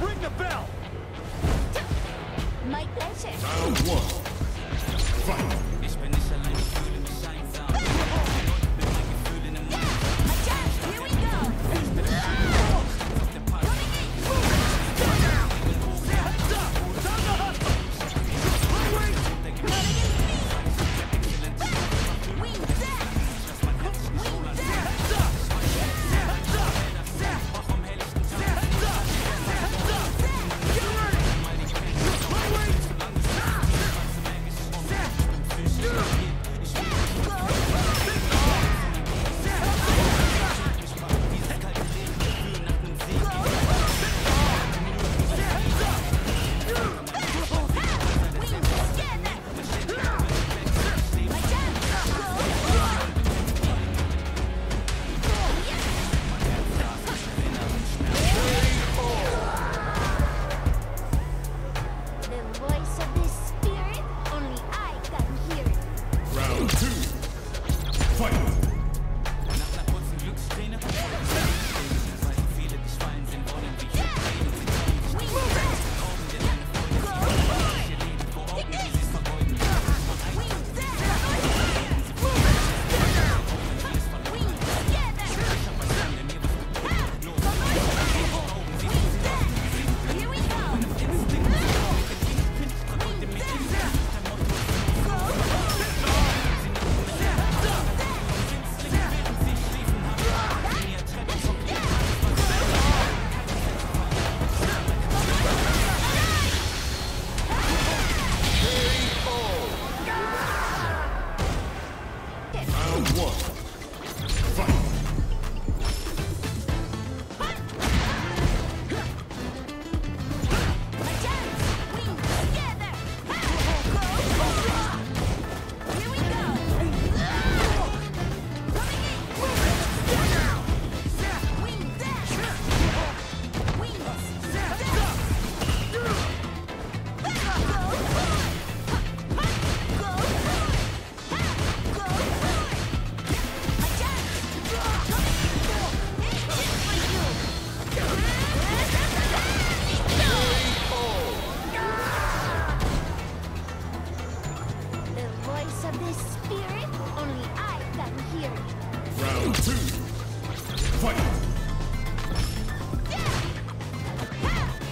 Ring the bell! Round one. Fight.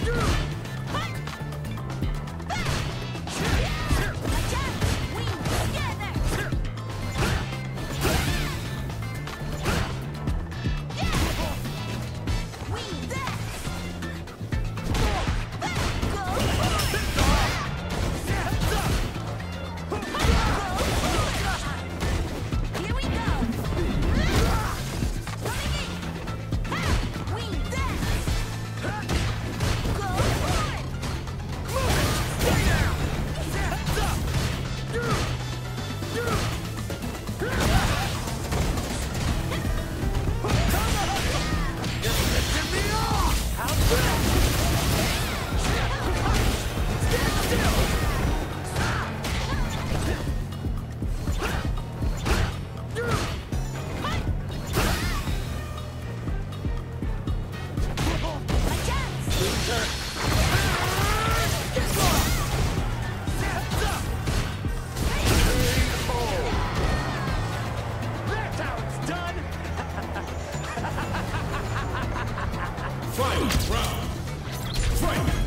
do! Fight! Round! Fight!